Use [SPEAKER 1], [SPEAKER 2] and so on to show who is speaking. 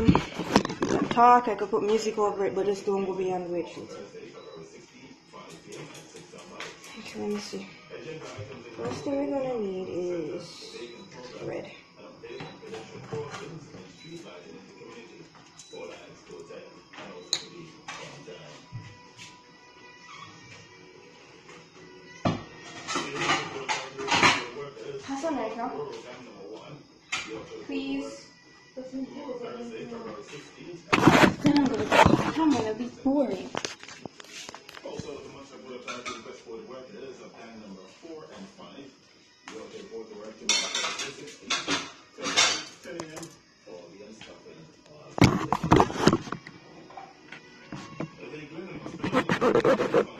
[SPEAKER 1] um talk. I could put music over it, but this don't go beyond way. Okay, let me see. First thing we're gonna need is red. On right now. Please. I'm gonna be boring.
[SPEAKER 2] Also, the months I would have to request for the work is number four and five. You will take both the work to the sixteen. Ten AM for the unstopping. The agreement was